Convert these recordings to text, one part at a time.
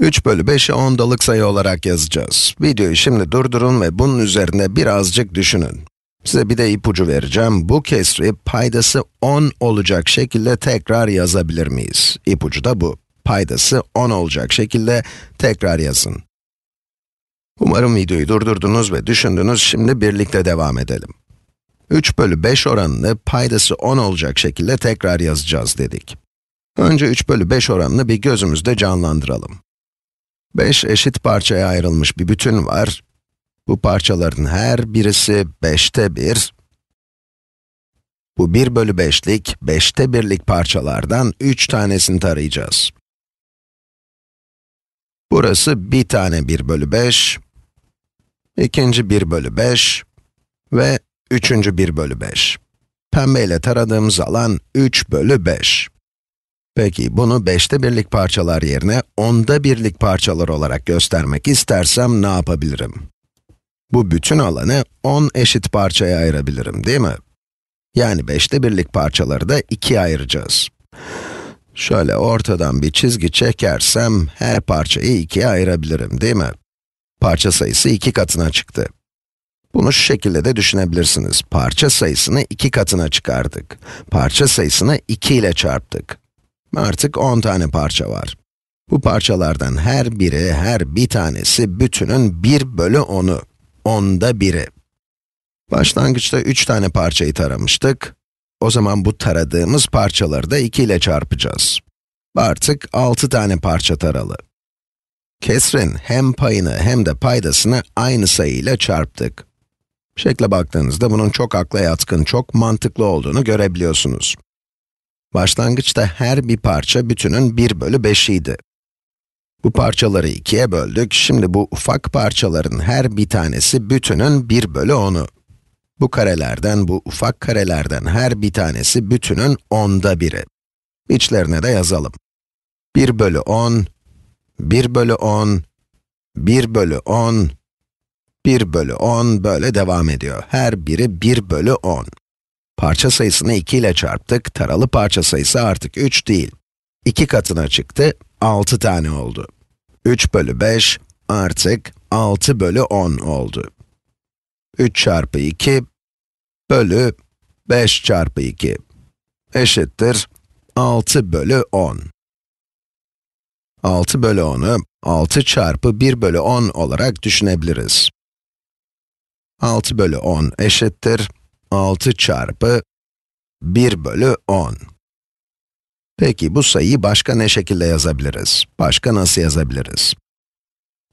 3 bölü 5'i ondalık sayı olarak yazacağız. Videoyu şimdi durdurun ve bunun üzerinde birazcık düşünün. Size bir de ipucu vereceğim. Bu kesri paydası 10 olacak şekilde tekrar yazabilir miyiz? İpucu da bu. Paydası 10 olacak şekilde tekrar yazın. Umarım videoyu durdurdunuz ve düşündünüz. Şimdi birlikte devam edelim. 3 bölü 5 oranını paydası 10 olacak şekilde tekrar yazacağız dedik. Önce 3 bölü 5 oranını bir gözümüzde canlandıralım. 5 eşit parçaya ayrılmış bir bütün var. Bu parçaların her birisi 5'te 1. Bu 1 bölü 5'lik, 5'te 1'lik parçalardan 3 tanesini tarayacağız. Burası bir tane 1 bölü 5, ikinci 1 bölü 5 ve üçüncü 1 bölü 5. Pembe ile taradığımız alan 3 bölü 5. Peki bunu 5'te birlik parçalar yerine 10'da birlik parçalar olarak göstermek istersem ne yapabilirim? Bu bütün alanı 10 eşit parçaya ayırabilirim, değil mi? Yani 5'te birlik parçaları da 2'ye ayıracağız. Şöyle ortadan bir çizgi çekersem, her parçayı 2'ye ayırabilirim, değil mi? Parça sayısı 2 katına çıktı. Bunu şu şekilde de düşünebilirsiniz. Parça sayısını 2 katına çıkardık. Parça sayısını 2 ile çarptık. Artık 10 tane parça var. Bu parçalardan her biri, her bir tanesi bütünün 1 bölü 10'u. Onda biri. Başlangıçta 3 tane parçayı taramıştık. O zaman bu taradığımız parçaları da 2 ile çarpacağız. Artık 6 tane parça taralı. Kesrin hem payını hem de paydasını aynı sayı ile çarptık. Şekle baktığınızda bunun çok akla yatkın, çok mantıklı olduğunu görebiliyorsunuz. Başlangıçta her bir parça bütünün 1 bölü 5'iydi. Bu parçaları ikiye böldük, şimdi bu ufak parçaların her bir tanesi bütünün 1 bölü 10'u. Bu karelerden, bu ufak karelerden her bir tanesi bütünün onda biri. İçlerine de yazalım. 1 bölü 10, 1 bölü 10, 1 bölü 10, 1 bölü 10 böyle devam ediyor. Her biri 1 bölü 10. Parça sayısını 2 ile çarptık, taralı parça sayısı artık 3 değil. 2 katına çıktı, 6 tane oldu. 3 bölü 5 artık 6 bölü 10 oldu. 3 çarpı 2 bölü 5 çarpı 2 eşittir 6 bölü 10. 6 bölü 10'u 6 çarpı 1 bölü 10 olarak düşünebiliriz. 6 bölü 10 eşittir 6 çarpı 1 bölü 10. Peki bu sayıyı başka ne şekilde yazabiliriz? Başka nasıl yazabiliriz?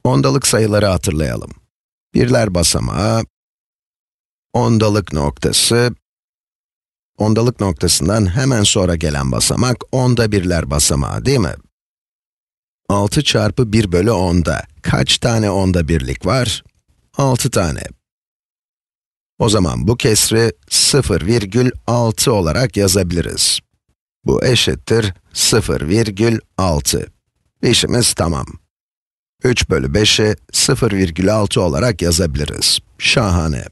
Ondalık sayıları hatırlayalım. Birler basamağı, ondalık noktası, ondalık noktasından hemen sonra gelen basamak, onda birler basamağı değil mi? 6 çarpı 1 bölü 10'da kaç tane onda birlik var? 6 tane. O zaman bu kesri 0,6 olarak yazabiliriz. Bu eşittir 0,6. İşimiz tamam. 3 bölü 5'i 0,6 olarak yazabiliriz. Şahane.